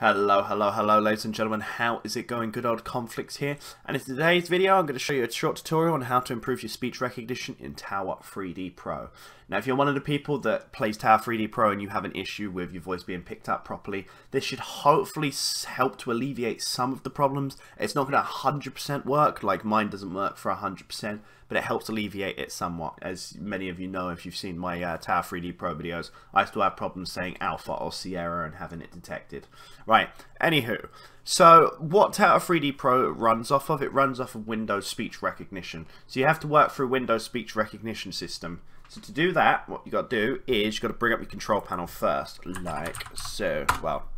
Hello, hello, hello ladies and gentlemen, how is it going? Good old Konflictzz here, and in today's video I'm going to show you a short tutorial on how to improve your speech recognition in Tower 3D Pro. Now if you're one of the people that plays Tower 3D Pro and you have an issue with your voice being picked up properly, this should hopefully help to alleviate some of the problems. It's not going to 100% work, like mine doesn't work for 100%, but it helps alleviate it somewhat. As many of you know if you've seen my uh, Tower 3D Pro videos, I still have problems saying Alpha or Sierra and having it detected. Right, anywho, so what Tower 3D Pro runs off of, it runs off of Windows Speech Recognition. So you have to work through Windows Speech Recognition System. So to do that, what you got to do is you got to bring up your control panel first, like so. Well,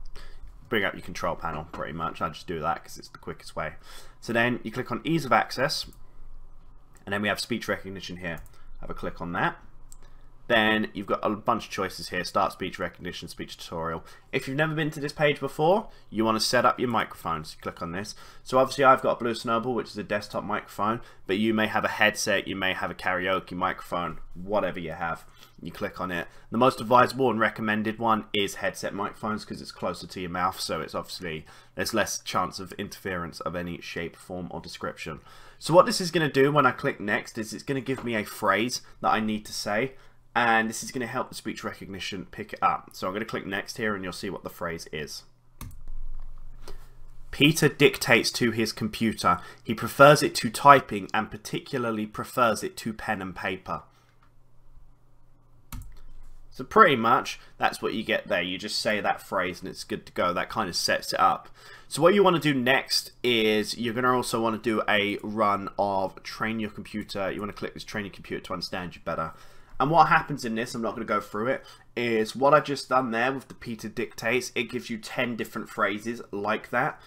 bring up your control panel pretty much. I just do that because it's the quickest way. So then you click on Ease of Access, and then we have speech recognition here. Have a click on that. Then you've got a bunch of choices here. Start speech recognition, speech tutorial. If you've never been to this page before, you want to set up your microphone. So click on this. So obviously I've got a Blue Snowball, which is a desktop microphone, but you may have a headset, you may have a karaoke microphone, whatever you have. You click on it. The most advisable and recommended one is headset microphones because it's closer to your mouth, so it's obviously there's less chance of interference of any shape, form, or description. So what this is going to do when I click next is it's going to give me a phrase that I need to say and this is going to help the speech recognition pick it up. So I'm going to click next here and you'll see what the phrase is. Peter dictates to his computer. He prefers it to typing and particularly prefers it to pen and paper. So pretty much that's what you get there. You just say that phrase and it's good to go. That kind of sets it up. So what you want to do next is you're going to also want to do a run of train your computer. You want to click this train your computer to understand you better. And what happens in this, I'm not going to go through it, is what I just done there with the Peter dictates, it gives you 10 different phrases like that.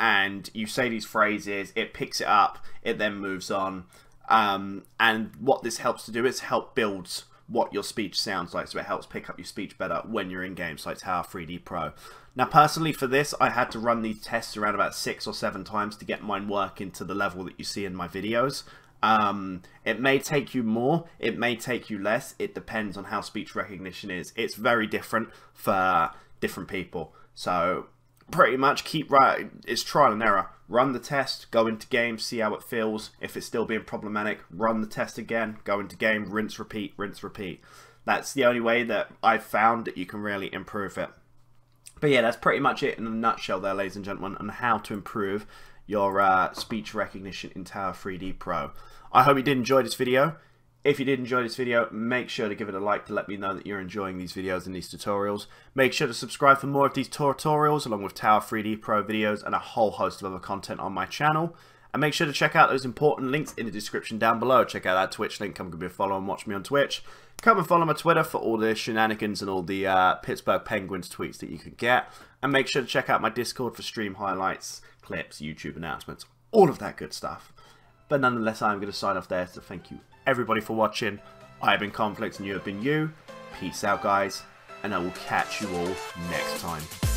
And you say these phrases, it picks it up, it then moves on. Um, and what this helps to do is help builds what your speech sounds like. So it helps pick up your speech better when you're in games like Tower 3D Pro. Now, personally, for this, I had to run these tests around about six or seven times to get mine working to the level that you see in my videos. Um, it may take you more, it may take you less. It depends on how speech recognition is. It's very different for different people. So pretty much keep right. It's trial and error. Run the test, go into game, see how it feels. If it's still being problematic, run the test again, go into game, rinse, repeat, rinse, repeat. That's the only way that I've found that you can really improve it. But yeah, that's pretty much it in a nutshell there, ladies and gentlemen, on how to improve your uh, speech recognition in Tower 3D Pro. I hope you did enjoy this video. If you did enjoy this video, make sure to give it a like to let me know that you're enjoying these videos and these tutorials. Make sure to subscribe for more of these tutorials along with Tower 3D Pro videos and a whole host of other content on my channel. And make sure to check out those important links in the description down below. Check out that Twitch link, come give me a follow and watch me on Twitch. Come and follow my Twitter for all the shenanigans and all the uh, Pittsburgh Penguins tweets that you can get. And make sure to check out my Discord for stream highlights, clips, YouTube announcements, all of that good stuff. But nonetheless, I'm going to sign off there. So thank you everybody for watching. I have been Konflictzz and you have been you. Peace out, guys. And I will catch you all next time.